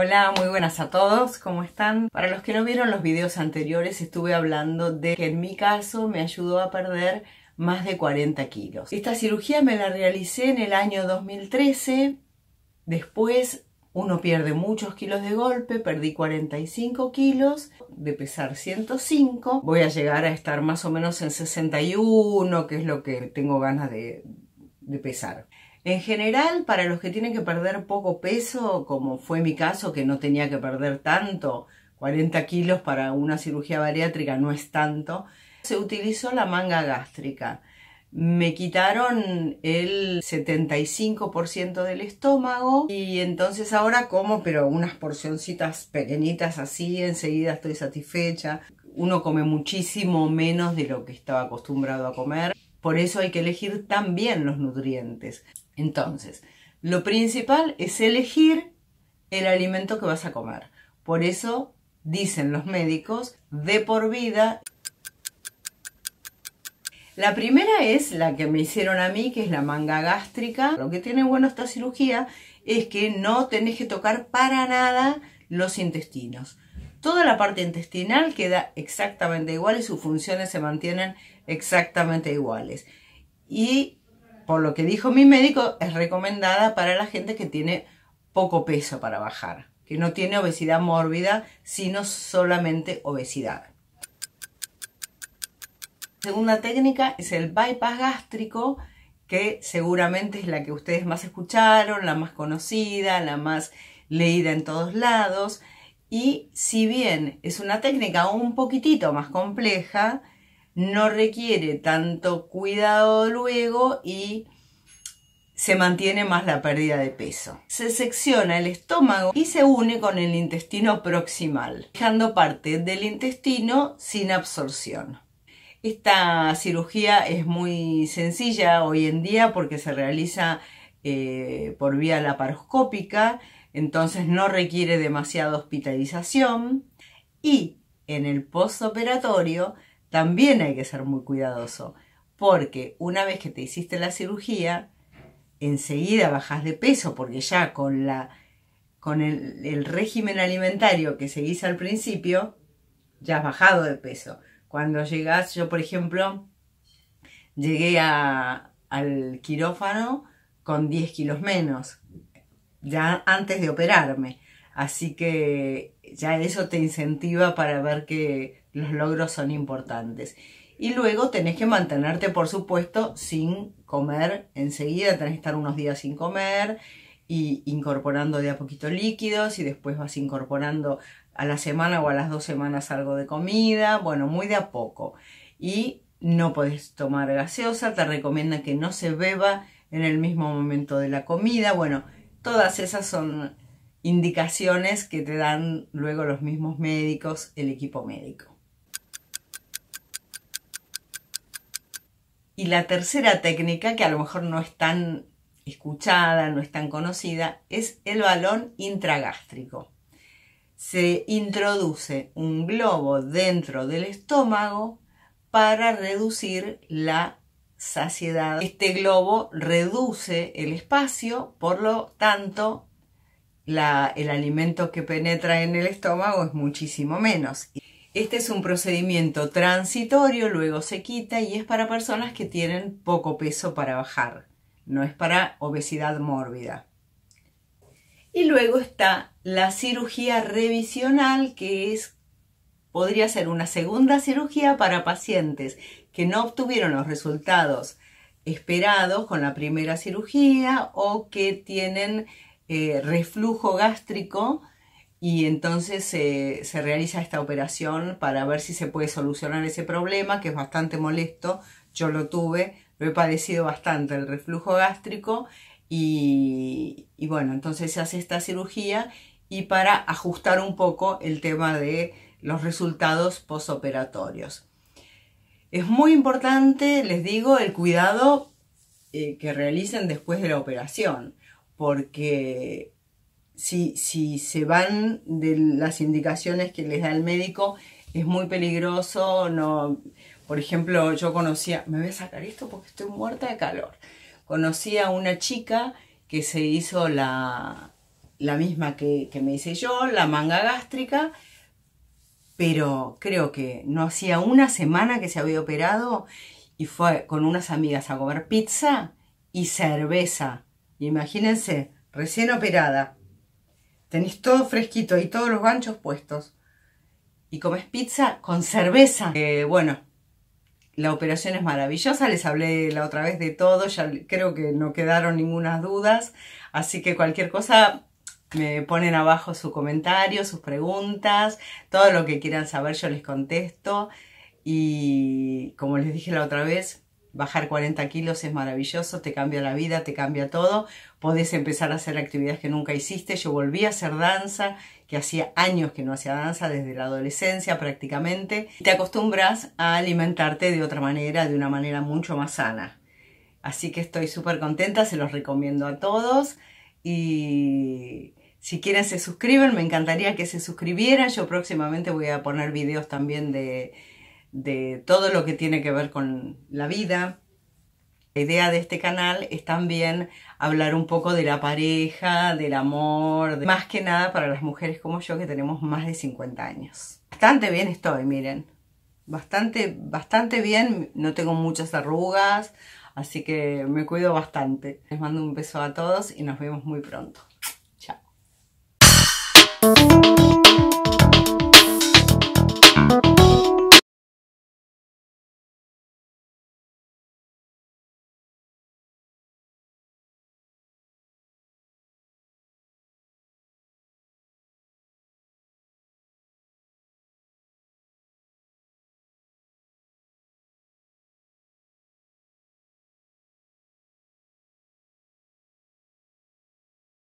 Hola, muy buenas a todos, ¿cómo están? Para los que no vieron los videos anteriores estuve hablando de que en mi caso me ayudó a perder más de 40 kilos. Esta cirugía me la realicé en el año 2013, después uno pierde muchos kilos de golpe, perdí 45 kilos, de pesar 105, voy a llegar a estar más o menos en 61, que es lo que tengo ganas de, de pesar. En general, para los que tienen que perder poco peso, como fue mi caso, que no tenía que perder tanto, 40 kilos para una cirugía bariátrica no es tanto, se utilizó la manga gástrica. Me quitaron el 75% del estómago y entonces ahora como, pero unas porcioncitas pequeñitas así, enseguida estoy satisfecha. Uno come muchísimo menos de lo que estaba acostumbrado a comer. Por eso hay que elegir también los nutrientes. Entonces, lo principal es elegir el alimento que vas a comer. Por eso dicen los médicos de por vida. La primera es la que me hicieron a mí, que es la manga gástrica. Lo que tiene bueno esta cirugía es que no tenés que tocar para nada los intestinos. Toda la parte intestinal queda exactamente igual y sus funciones se mantienen exactamente iguales. Y por lo que dijo mi médico, es recomendada para la gente que tiene poco peso para bajar, que no tiene obesidad mórbida, sino solamente obesidad. Segunda técnica es el bypass gástrico, que seguramente es la que ustedes más escucharon, la más conocida, la más leída en todos lados. Y si bien es una técnica un poquitito más compleja, no requiere tanto cuidado luego y se mantiene más la pérdida de peso. Se secciona el estómago y se une con el intestino proximal, dejando parte del intestino sin absorción. Esta cirugía es muy sencilla hoy en día porque se realiza eh, por vía laparoscópica, entonces no requiere demasiada hospitalización y en el postoperatorio también hay que ser muy cuidadoso, porque una vez que te hiciste la cirugía, enseguida bajas de peso, porque ya con, la, con el, régimen alimentario que seguís al principio, ya has bajado de peso. Cuando llegas, yo por ejemplo, llegué a, al quirófano con 10 kilos menos, ya antes de operarme. Así que ya eso te incentiva para ver que los logros son importantes. Y luego tenés que mantenerte, por supuesto, sin comer enseguida, tenés que estar unos días sin comer y incorporando de a poquito líquidos y después vas incorporando a la semana o a las dos semanas algo de comida, bueno, muy de a poco. Y no podés tomar gaseosa, te recomiendan que no se beba en el mismo momento de la comida, bueno, todas esas son indicaciones que te dan luego los mismos médicos, el equipo médico. Y la tercera técnica, que a lo mejor no es tan escuchada, no es tan conocida, es el balón intragástrico. Se introduce un globo dentro del estómago para reducir la saciedad. Este globo reduce el espacio, por lo tanto el alimento que penetra en el estómago es muchísimo menos. Este es un procedimiento transitorio, luego se quita y es para personas que tienen poco peso para bajar, no es para obesidad mórbida. Y luego está la cirugía revisional, que es podría ser una segunda cirugía para pacientes que no obtuvieron los resultados esperados con la primera cirugía o que tienen eh, reflujo gástrico y entonces se realiza esta operación para ver si se puede solucionar ese problema que es bastante molesto. Yo lo tuve, lo he padecido bastante el reflujo gástrico y, bueno, entonces se hace esta cirugía y para ajustar un poco el tema de los resultados postoperatorios. Es muy importante, les digo, el cuidado eh, que realicen después de la operación porque si, si se van de las indicaciones que les da el médico, es muy peligroso. No, por ejemplo, yo conocía, me voy a sacar esto porque estoy muerta de calor. Conocí a una chica que se hizo la, la misma que, que me hice yo, la manga gástrica, pero creo que no hacía una semana que se había operado y fue con unas amigas a comer pizza y cerveza. Imagínense, recién operada. Tenéis todo fresquito y todos los ganchos puestos. Y comes pizza con cerveza. Eh, bueno, la operación es maravillosa. Les hablé la otra vez de todo. Ya creo que no quedaron ninguna dudas. Así que cualquier cosa me ponen abajo su comentario, sus preguntas, todo lo que quieran saber yo les contesto. Y como les dije la otra vez, bajar 40 kilos es maravilloso, te cambia la vida, te cambia todo. Podés empezar a hacer actividades que nunca hiciste. Yo volví a hacer danza, que hacía años que no hacía danza, desde la adolescencia prácticamente. Te acostumbras a alimentarte de otra manera, de una manera mucho más sana. Así que estoy súper contenta, se los recomiendo a todos. Y si quieren se suscriben, me encantaría que se suscribieran. Yo próximamente voy a poner videos también de de todo lo que tiene que ver con la vida. La idea de este canal es también hablar un poco de la pareja, del amor, más que nada para las mujeres como yo que tenemos más de 50 años. Bastante bien estoy, miren. Bastante, bastante bien, no tengo muchas arrugas, así que me cuido bastante. Les mando un beso a todos y nos vemos muy pronto. Chao.